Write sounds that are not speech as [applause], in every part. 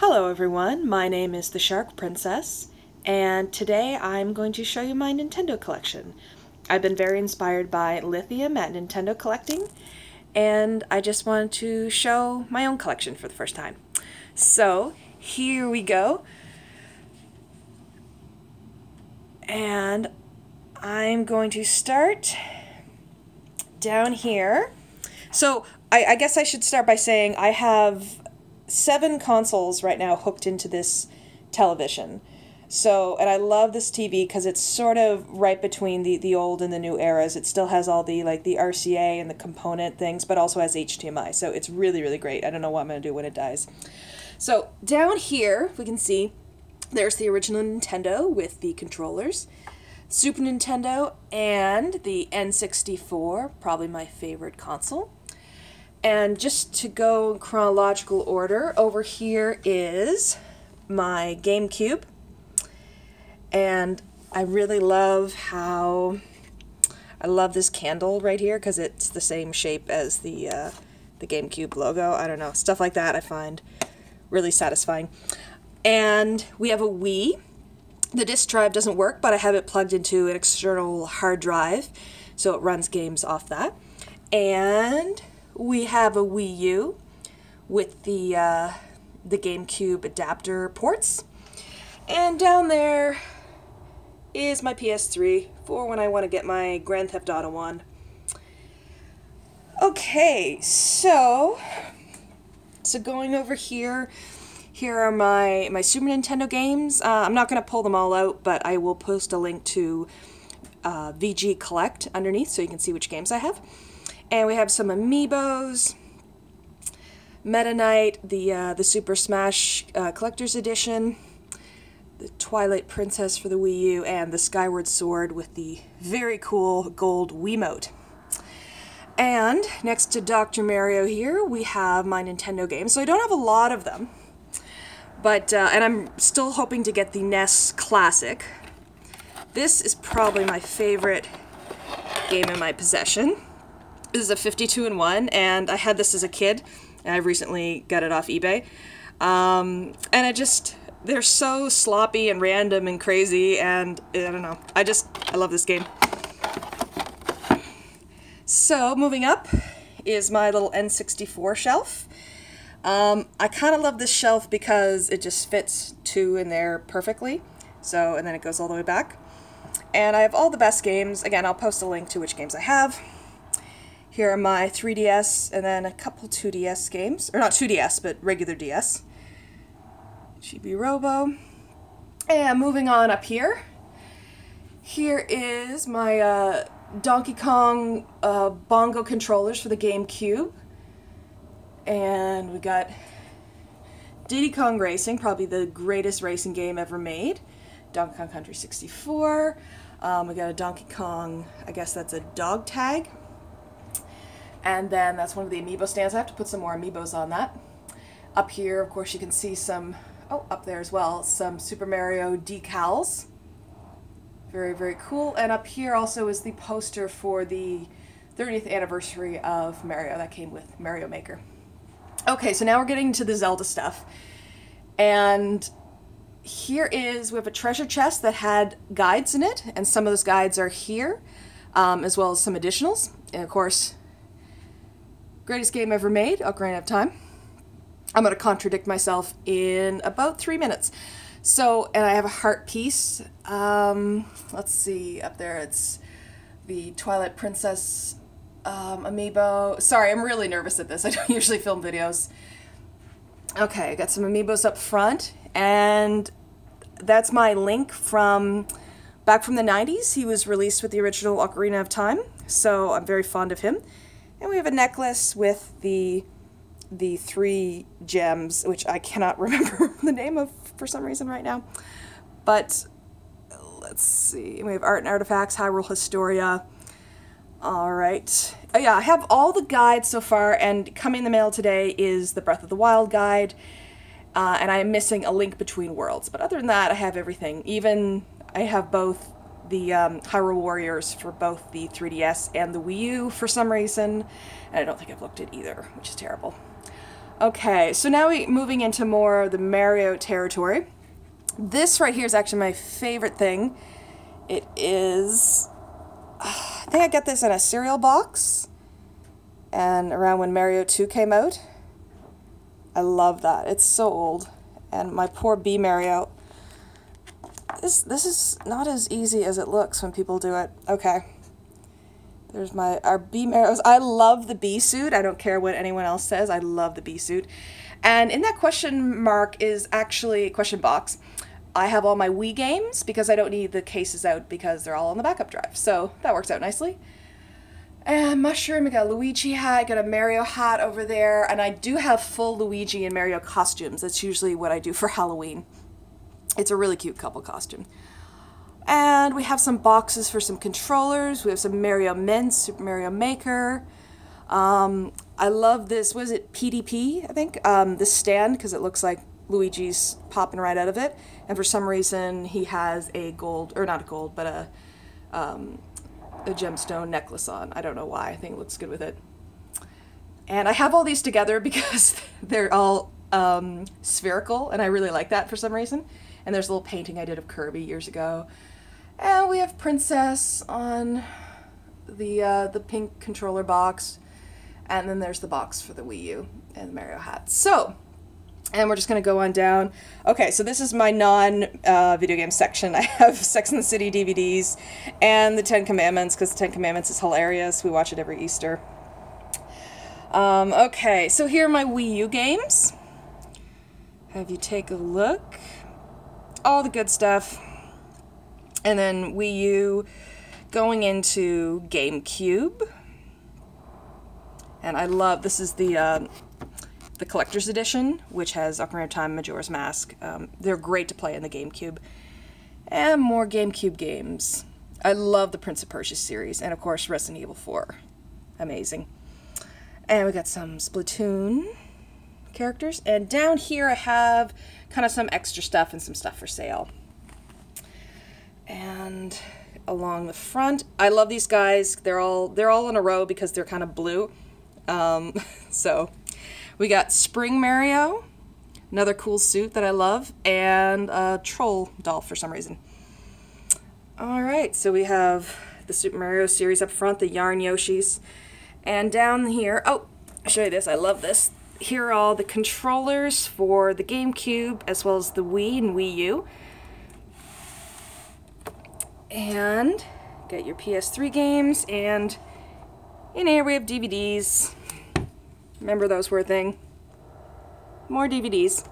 Hello everyone, my name is the Shark Princess, and today I'm going to show you my Nintendo collection. I've been very inspired by Lithium at Nintendo Collecting, and I just wanted to show my own collection for the first time. So, here we go. And I'm going to start down here. So, I, I guess I should start by saying I have seven consoles right now hooked into this television. So, and I love this TV because it's sort of right between the, the old and the new eras. It still has all the like the RCA and the component things, but also has HDMI. So it's really, really great. I don't know what I'm going to do when it dies. So down here, we can see there's the original Nintendo with the controllers, Super Nintendo, and the N64, probably my favorite console. And just to go in chronological order, over here is my GameCube. And I really love how I love this candle right here because it's the same shape as the uh, the GameCube logo. I don't know, stuff like that I find really satisfying. And we have a Wii. The disk drive doesn't work, but I have it plugged into an external hard drive, so it runs games off that. And we have a Wii U with the uh, the GameCube adapter ports. And down there is my PS3 for when I want to get my Grand Theft Auto 1. Okay, so so going over here, here are my, my Super Nintendo games. Uh, I'm not going to pull them all out, but I will post a link to uh, VG Collect underneath so you can see which games I have. And we have some amiibos, Meta Knight, the, uh, the Super Smash uh, Collector's Edition, the Twilight Princess for the Wii U, and the Skyward Sword with the very cool gold Wiimote. And next to Dr. Mario here, we have my Nintendo games. So I don't have a lot of them, but, uh, and I'm still hoping to get the NES Classic. This is probably my favorite game in my possession. This is a 52 in 1, and I had this as a kid, and I recently got it off eBay. Um, and I just, they're so sloppy and random and crazy, and I don't know. I just, I love this game. So, moving up is my little N64 shelf. Um, I kind of love this shelf because it just fits two in there perfectly. So, and then it goes all the way back. And I have all the best games. Again, I'll post a link to which games I have. Here are my 3DS and then a couple 2DS games. Or not 2DS, but regular DS. Chibi Robo. And moving on up here. Here is my uh, Donkey Kong uh, bongo controllers for the GameCube. And we got Diddy Kong Racing, probably the greatest racing game ever made. Donkey Kong Country 64. Um, we got a Donkey Kong, I guess that's a dog tag. And then that's one of the amiibo stands. I have to put some more amiibos on that. Up here, of course, you can see some, oh, up there as well, some Super Mario decals. Very, very cool. And up here also is the poster for the 30th anniversary of Mario that came with Mario Maker. Okay, so now we're getting to the Zelda stuff. And here is, we have a treasure chest that had guides in it, and some of those guides are here, um, as well as some additionals. And of course, Greatest game ever made, Ocarina of Time. I'm going to contradict myself in about three minutes. So, and I have a heart piece. Um, let's see, up there it's the Twilight Princess um, amiibo. Sorry, I'm really nervous at this. [laughs] I don't usually film videos. Okay, I got some amiibos up front, and that's my Link from back from the 90s. He was released with the original Ocarina of Time, so I'm very fond of him. And we have a necklace with the the three gems, which I cannot [laughs] remember the name of for some reason right now. But let's see. We have Art and Artifacts, Hyrule Historia. All right. Oh, yeah, I have all the guides so far, and coming in the mail today is the Breath of the Wild guide. Uh, and I am missing a link between worlds. But other than that, I have everything. Even I have both the um, Hyrule Warriors for both the 3DS and the Wii U for some reason, and I don't think I've looked at either, which is terrible. Okay, so now we're moving into more of the Mario territory. This right here is actually my favorite thing. It is, [sighs] I think I got this in a cereal box, and around when Mario 2 came out. I love that. It's so old, and my poor Bee Mario. This this is not as easy as it looks when people do it. Okay. There's my our Bee Marios. I love the bee suit. I don't care what anyone else says. I love the bee suit. And in that question mark is actually question box. I have all my Wii games because I don't need the cases out because they're all on the backup drive. So that works out nicely. And mushroom, I got a Luigi hat, I got a Mario hat over there, and I do have full Luigi and Mario costumes. That's usually what I do for Halloween. It's a really cute couple costume. And we have some boxes for some controllers. We have some Mario Mint, Super Mario Maker. Um, I love this, was it PDP, I think? Um, this stand, because it looks like Luigi's popping right out of it. And for some reason, he has a gold, or not a gold, but a, um, a gemstone necklace on. I don't know why. I think it looks good with it. And I have all these together [laughs] because they're all um, spherical, and I really like that for some reason. And there's a little painting I did of Kirby years ago. And we have Princess on the uh, the pink controller box, and then there's the box for the Wii U and the Mario hat. So, and we're just gonna go on down. Okay, so this is my non uh, video game section. [laughs] I have Sex and the City DVDs and the Ten Commandments because the Ten Commandments is hilarious. We watch it every Easter. Um, okay, so here are my Wii U games. Have you take a look? All the good stuff. And then Wii U going into GameCube. And I love, this is the, uh, the collector's edition, which has Ocarina of Time, Majora's Mask. Um, they're great to play in the GameCube. And more GameCube games. I love the Prince of Persia series, and of course Resident Evil 4. Amazing. And we got some Splatoon characters. And down here I have kind of some extra stuff and some stuff for sale and along the front. I love these guys. They're all they're all in a row because they're kind of blue. Um, [laughs] so we got Spring Mario, another cool suit that I love, and a troll doll for some reason. All right, so we have the Super Mario series up front, the Yarn Yoshis, and down here. Oh, I'll show you this. I love this. Here are all the controllers for the GameCube as well as the Wii and Wii U and get your PS3 games, and in here we have DVDs. Remember those were a thing. More DVDs.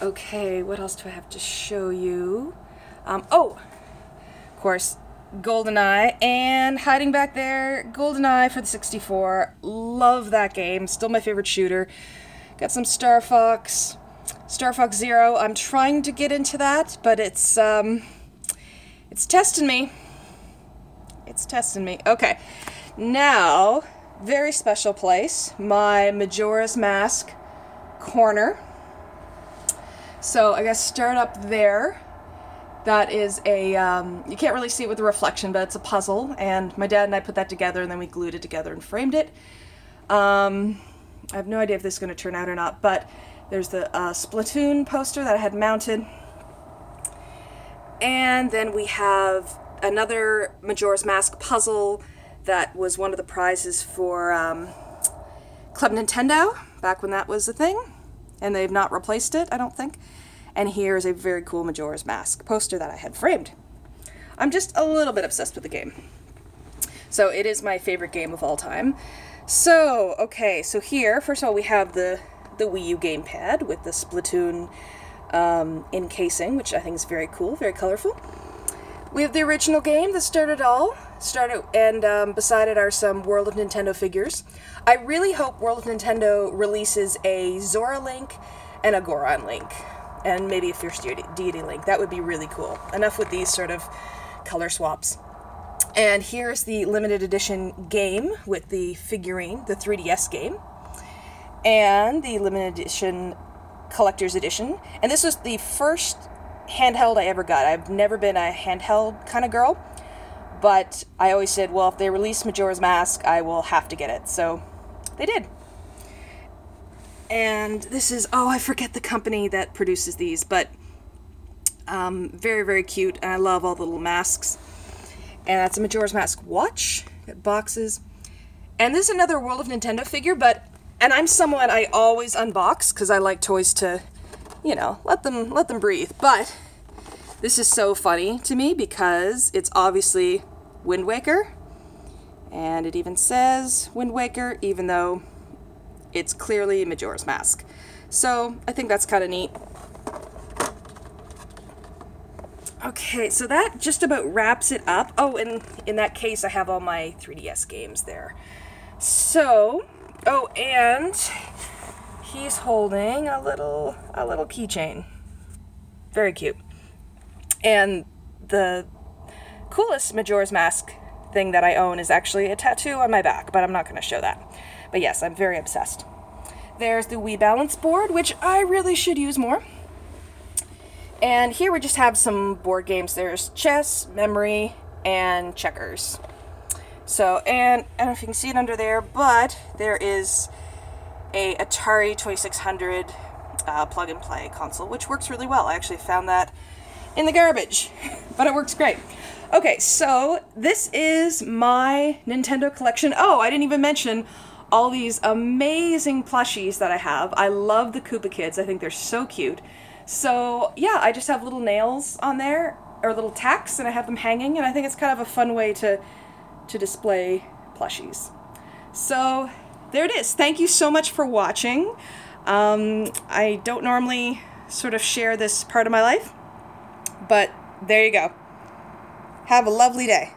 Okay, what else do I have to show you? Um, oh, of course, GoldenEye, and hiding back there, GoldenEye for the 64. Love that game, still my favorite shooter. Got some Star Fox, Star Fox Zero. I'm trying to get into that, but it's, um, it's testing me. It's testing me. Okay. Now, very special place, my Majora's Mask corner. So I guess start up there. That is a, um, you can't really see it with the reflection, but it's a puzzle. And my dad and I put that together and then we glued it together and framed it. Um, I have no idea if this is going to turn out or not, but there's the uh, Splatoon poster that I had mounted. And then we have another Majora's Mask puzzle that was one of the prizes for um, Club Nintendo, back when that was a thing. And they've not replaced it, I don't think. And here is a very cool Majora's Mask poster that I had framed. I'm just a little bit obsessed with the game. So it is my favorite game of all time. So, okay, so here, first of all, we have the, the Wii U gamepad with the Splatoon um, encasing, which I think is very cool, very colorful. We have the original game that started all, started, and um, beside it are some World of Nintendo figures. I really hope World of Nintendo releases a Zora Link and a Goron Link, and maybe a Fierce Deity Link. That would be really cool. Enough with these sort of color swaps. And here's the limited edition game with the figurine, the 3DS game, and the limited edition collector's edition. And this was the first handheld I ever got. I've never been a handheld kind of girl, but I always said, well, if they release Majora's Mask, I will have to get it. So they did. And this is, oh, I forget the company that produces these, but um, very, very cute. And I love all the little masks. And that's a Majora's Mask watch. Boxes. And this is another World of Nintendo figure, but, and I'm someone I always unbox because I like toys to, you know, let them, let them breathe. But this is so funny to me because it's obviously Wind Waker. And it even says Wind Waker, even though it's clearly Majora's Mask. So I think that's kind of neat. Okay, so that just about wraps it up. Oh, and in that case, I have all my 3DS games there. So, oh, and he's holding a little a little keychain. Very cute. And the coolest Majora's Mask thing that I own is actually a tattoo on my back, but I'm not going to show that. But yes, I'm very obsessed. There's the Wii Balance board, which I really should use more. And here we just have some board games. There's chess, memory, and checkers. So, and I don't know if you can see it under there, but there is a Atari 2600 uh, plug and play console, which works really well. I actually found that in the garbage, [laughs] but it works great. Okay, so this is my Nintendo collection. Oh, I didn't even mention all these amazing plushies that I have. I love the Koopa Kids. I think they're so cute. So yeah, I just have little nails on there, or little tacks, and I have them hanging, and I think it's kind of a fun way to, to display plushies. So there it is. Thank you so much for watching. Um, I don't normally sort of share this part of my life, but there you go. Have a lovely day.